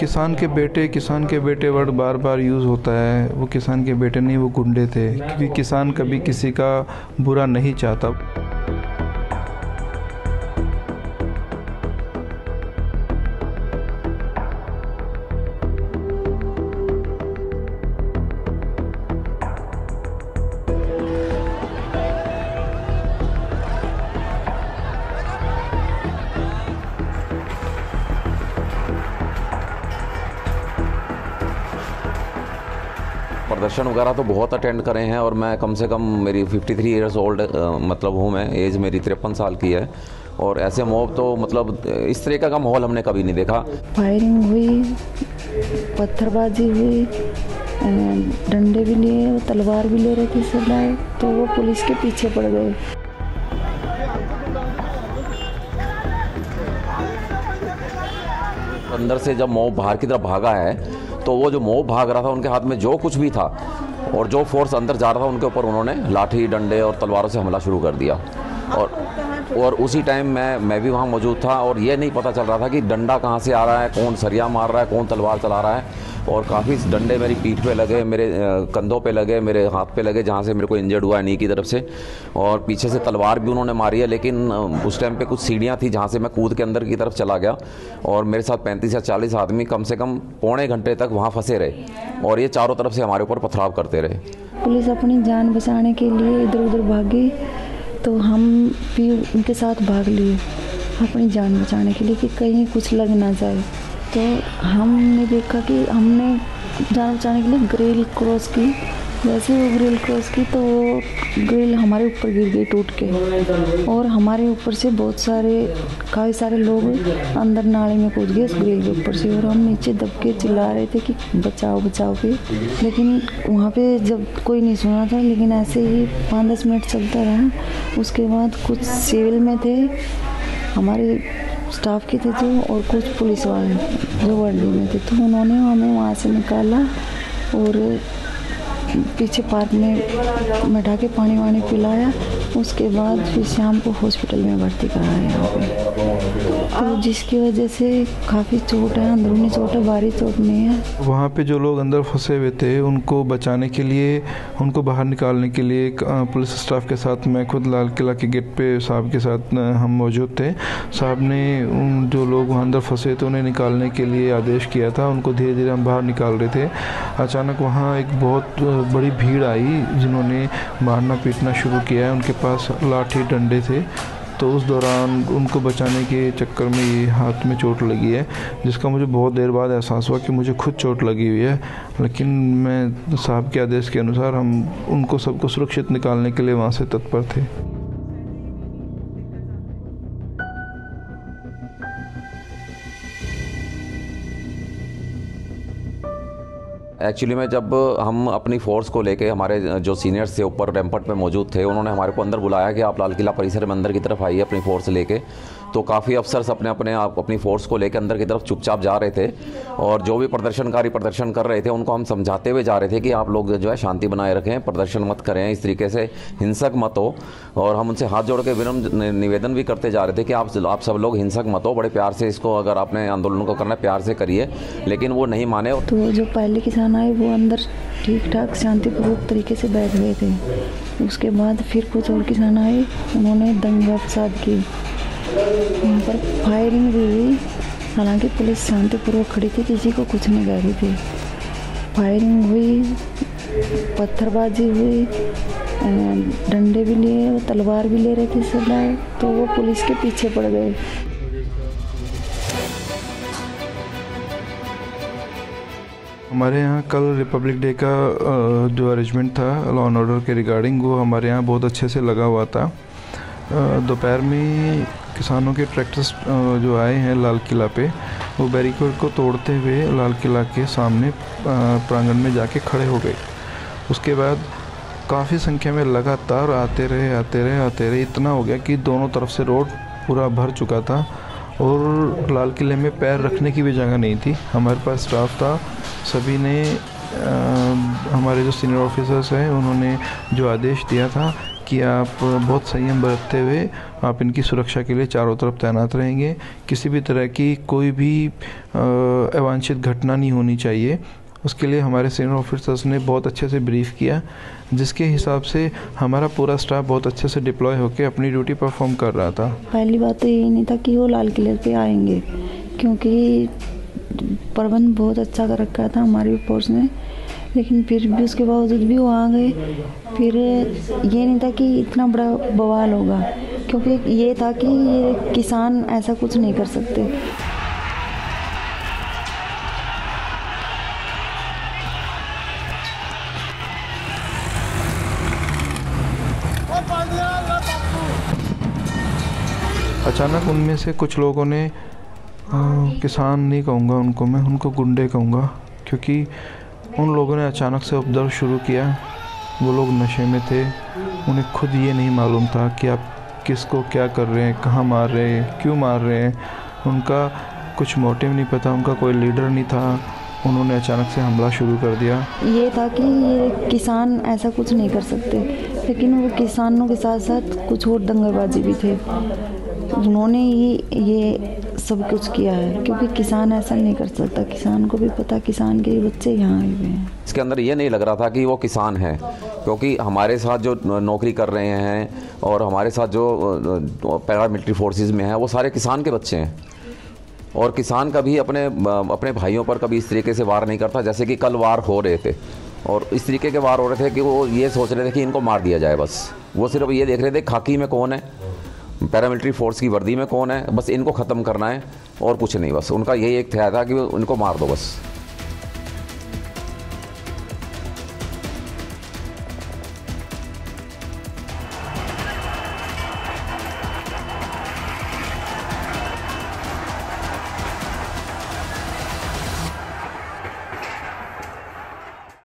किसान के बेटे, किसान के बेटे वर्ड बार बार यूज़ होता है। वो किसान के बेटे नहीं, वो गुंडे थे। क्योंकि किसान कभी किसी का बुरा नहीं चाहता। प्रदर्शन वगैरह तो बहुत अटेंड करे हैं और मैं कम से कम मेरी 53 थ्री ईयर्स ओल्ड मतलब हूँ मैं। एज मेरी तिरपन साल की है। और ऐसे मॉब तो मतलब इस तरीके का माहौल हमने कभी नहीं देखा। फायरिंग हुई पत्थरबाजी हुई डंडे भी लिए तलवार भी ले रहे थे सलाए तो वो पुलिस के पीछे पड़ गए। अंदर से जब मॉब बाहर की तरफ़ भागा है तो वो जो मोह भाग रहा था उनके हाथ में जो कुछ भी था और जो फोर्स अंदर जा रहा था उनके ऊपर उन्होंने लाठी डंडे और तलवारों से हमला शुरू कर दिया। और और उसी टाइम मैं मैं भी वहाँ मौजूद था और ये नहीं पता चल रहा था कि डंडा कहाँ से आ रहा है कौन सरिया मार रहा है कौन तलवार चला रहा है। और काफ़ी डंडे मेरी पीठ पे लगे, मेरे कंधों पे लगे, मेरे हाथ पे लगे, जहाँ से मेरे को इंजर्ड हुआ है नी की तरफ़ से। और पीछे से तलवार भी उन्होंने मारी है, लेकिन उस टाइम पे कुछ सीढ़ियाँ थी जहाँ से मैं कूद के अंदर की तरफ़ चला गया। और मेरे साथ पैंतीस या चालीस आदमी कम से कम पौने घंटे तक वहाँ फंसे रहे और ये चारों तरफ़ से हमारे ऊपर पथराव करते रहे। पुलिस अपनी जान बचाने के लिए इधर उधर भागी तो हम भी उनके साथ भाग लिए, अपनी जान बचाने के लिए कि कहीं कुछ लग ना जाए। तो हमने देखा कि हमने जान बचाने के लिए ग्रिल क्रॉस की। जैसे वो ग्रिल क्रॉस की तो वो ग्रिल हमारे ऊपर गिर गई, टूट के। और हमारे ऊपर से बहुत सारे, काफ़ी सारे लोग अंदर नाले में कूद गए उस ग्रिल के ऊपर से। और हम नीचे दब के चिल्ला रहे थे कि बचाओ बचाओ के लेकिन वहाँ पे जब कोई नहीं सुना था, लेकिन ऐसे ही पाँच दस मिनट चलता रहा। उसके बाद कुछ सिविल में थे। हमारे स्टाफ के थे जो और कुछ पुलिस वाले जो वर्दी में थे। तो उन्होंने हमें वहाँ से निकाला और पीछे पार्क में बैठा के पानी वानी पिलाया। उसके बाद फिर शाम को हॉस्पिटल में भर्ती कराया यहाँ पे। तो जिसकी वजह से काफ़ी चोट है, अंदरूनी चोट है, बाहरी चोट नहीं है। वहाँ पे जो लोग अंदर फंसे हुए थे, उनको बचाने के लिए, उनको बाहर निकालने के लिए पुलिस स्टाफ के साथ मैं खुद लाल किला के गेट पे साहब के साथ हम मौजूद थे। साहब ने उन जो लोग वहाँ अंदर फंसे थे, उन्हें निकालने के लिए आदेश किया था। उनको धीरे धीरे हम बाहर निकाल रहे थे। अचानक वहाँ एक बहुत बड़ी भीड़ आई, जिन्होंने मारना पीटना शुरू किया है। उनके पास लाठी डंडे थे तो उस दौरान उनको बचाने के चक्कर में ये हाथ में चोट लगी है, जिसका मुझे बहुत देर बाद एहसास हुआ कि मुझे खुद चोट लगी हुई है। लेकिन मैं साहब के आदेश के अनुसार हम उनको सबको सुरक्षित निकालने के लिए वहाँ से तत्पर थे। एक्चुअली में जब हम अपनी फोर्स को लेके हमारे जो सीनियर्स थे ऊपर रैम्पट पे मौजूद थे, उन्होंने हमारे को अंदर बुलाया कि आप लाल किला परिसर में अंदर की तरफ़ आइए अपनी फोर्स लेके। तो काफ़ी अफसर्स अपने अपने, आप अपनी फोर्स को लेकर अंदर की तरफ़ चुपचाप जा रहे थे और जो भी प्रदर्शनकारी प्रदर्शन कर रहे थे, उनको हम समझाते हुए जा रहे थे कि आप लोग जो है शांति बनाए रखें, प्रदर्शन मत करें, इस तरीके से हिंसक मत हो। और हम उनसे हाथ जोड़ के विनम्र निवेदन भी करते जा रहे थे कि आप आप सब लोग हिंसक मत हो, बड़े प्यार से इसको अगर आपने आंदोलन को करना प्यार से करिए, लेकिन वो नहीं माने। तो जो पहले किसान आए वो अंदर ठीक ठाक शांतिपूर्वक तरीके से बैठ गए थे। उसके बाद फिर कुछ और किसान आए, उन्होंने दंगा फसाद की। वहाँ पर फायरिंग भी हुई। हालाँकि पुलिस शांतिपूर्वक खड़ी थी, किसी को कुछ नहीं कह रही थी। फायरिंग हुई, पत्थरबाजी हुई डंडे भी लिए, तलवार भी ले रहे थे सलाए तो वो पुलिस के पीछे पड़ गए। हमारे यहाँ कल रिपब्लिक डे का जो अरेंजमेंट था लॉ एंड ऑर्डर के रिगार्डिंग वो हमारे यहाँ बहुत अच्छे से लगा हुआ था। दोपहर में किसानों के ट्रैक्टर्स जो आए हैं लाल किला पे, वो बैरिकेड को तोड़ते हुए लाल किला के सामने प्रांगण में जाके खड़े हो गए। उसके बाद काफ़ी संख्या में लगातार आते रहे आते रहे आते रहे। इतना हो गया कि दोनों तरफ़ से रोड पूरा भर चुका था और लाल किले में पैर रखने की भी जगह नहीं थी। हमारे पास स्टाफ था सभी ने अ, हमारे जो सीनियर ऑफिसर्स हैं उन्होंने जो आदेश दिया था कि आप बहुत संयम बरतते हुए आप इनकी सुरक्षा के लिए चारों तरफ़ तैनात रहेंगे। किसी भी तरह की कोई भी अवांछित घटना नहीं होनी चाहिए। उसके लिए हमारे सीनियर ऑफिसर्स ने बहुत अच्छे से ब्रीफ किया जिसके हिसाब से हमारा पूरा स्टाफ बहुत अच्छे से डिप्लॉय होकर अपनी ड्यूटी परफॉर्म कर रहा था। पहली बात तो यही नहीं था कि वो लाल किले पे आएँगे क्योंकि प्रबंध बहुत अच्छा कर रखा था हमारी फोर्स ने। लेकिन फिर भी उसके बावजूद भी वो आ गए। फिर ये नहीं था कि इतना बड़ा बवाल होगा, क्योंकि ये था कि ये किसान ऐसा कुछ नहीं कर सकते। अचानक उनमें से कुछ लोगों ने किसान नहीं कहूँगा उनको, मैं उनको गुंडे कहूँगा, क्योंकि उन लोगों ने अचानक से उपद्रव शुरू किया। वो लोग नशे में थे, उन्हें खुद ये नहीं मालूम था कि आप किसको क्या कर रहे हैं, कहाँ मार रहे हैं, क्यों मार रहे हैं। उनका कुछ मोटिव नहीं पता, उनका कोई लीडर नहीं था, उन्होंने अचानक से हमला शुरू कर दिया। ये था कि ये किसान ऐसा कुछ नहीं कर सकते, लेकिन वो किसानों के साथ साथ कुछ और दंगेबाजी भी थे। उन्होंने ही ये सब कुछ किया है, क्योंकि किसान ऐसा नहीं कर सकता। किसान को भी पता, किसान के बच्चे यहाँ आए हुए हैं। इसके अंदर ये नहीं लग रहा था कि वो किसान है, क्योंकि हमारे साथ जो नौकरी कर रहे हैं और हमारे साथ जो पैरा मिलिट्री फोर्सेज में हैं, वो सारे किसान के बच्चे हैं। और किसान कभी अपने अपने भाइयों पर कभी इस तरीके से वार नहीं करता, जैसे कि कल वार हो रहे थे। और इस तरीके के वार हो रहे थे कि वो ये सोच रहे थे कि इनको मार दिया जाए बस। वो सिर्फ़ ये देख रहे थे, खाकी में कौन है? पैरामिलिट्री फोर्स की वर्दी में कौन है? बस इनको ख़त्म करना है और कुछ नहीं, बस उनका यही एक था कि उनको मार दो, बस।